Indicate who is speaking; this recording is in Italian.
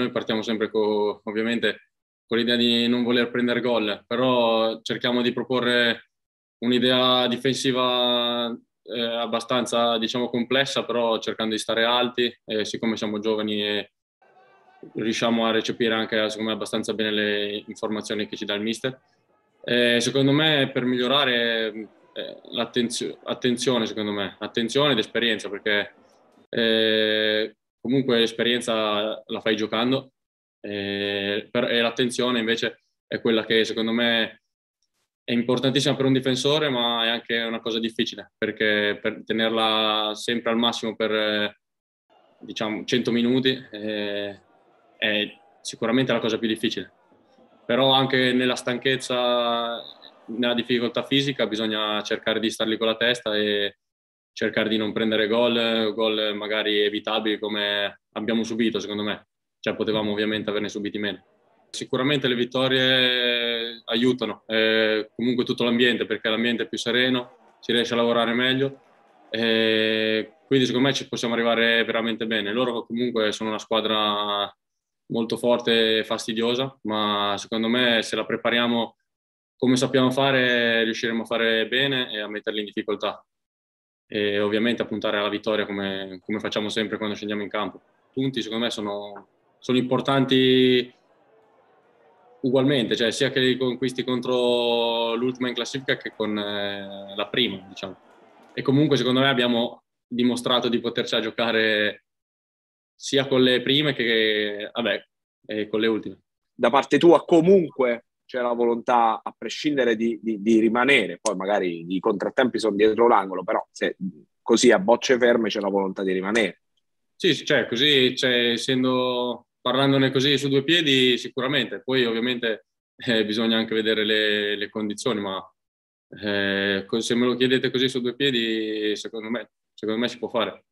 Speaker 1: noi partiamo sempre con, ovviamente con l'idea di non voler prendere gol, però cerchiamo di proporre un'idea difensiva eh, abbastanza diciamo complessa, però cercando di stare alti e siccome siamo giovani e riusciamo a recepire anche me abbastanza bene le informazioni che ci dà il mister. Eh, secondo me per migliorare eh, l'attenzione, secondo me, attenzione ed esperienza, perché eh, comunque l'esperienza la fai giocando eh, per, e l'attenzione invece è quella che secondo me è importantissima per un difensore, ma è anche una cosa difficile, perché per tenerla sempre al massimo per diciamo 100 minuti eh, è sicuramente la cosa più difficile. Però anche nella stanchezza, nella difficoltà fisica, bisogna cercare di starli con la testa e cercare di non prendere gol, gol magari evitabili come abbiamo subito, secondo me. Cioè potevamo ovviamente averne subiti meno. Sicuramente le vittorie aiutano, eh, comunque tutto l'ambiente perché l'ambiente è più sereno, si riesce a lavorare meglio. Eh, quindi secondo me ci possiamo arrivare veramente bene. Loro comunque sono una squadra molto forte e fastidiosa, ma secondo me se la prepariamo come sappiamo fare riusciremo a fare bene e a metterli in difficoltà. E ovviamente a puntare alla vittoria come, come facciamo sempre quando scendiamo in campo. Punti secondo me sono, sono importanti ugualmente, cioè sia che li conquisti contro l'ultima in classifica che con eh, la prima, diciamo. E comunque secondo me abbiamo dimostrato di poterci giocare sia con le prime che vabbè, con le ultime.
Speaker 2: Da parte tua comunque c'è la volontà, a prescindere di, di, di rimanere, poi magari i contrattempi sono dietro l'angolo, però se così a bocce ferme c'è la volontà di rimanere.
Speaker 1: Sì, cioè, così, cioè, essendo parlandone così su due piedi, sicuramente. Poi ovviamente eh, bisogna anche vedere le, le condizioni, ma eh, se me lo chiedete così su due piedi, secondo me, secondo me si può fare.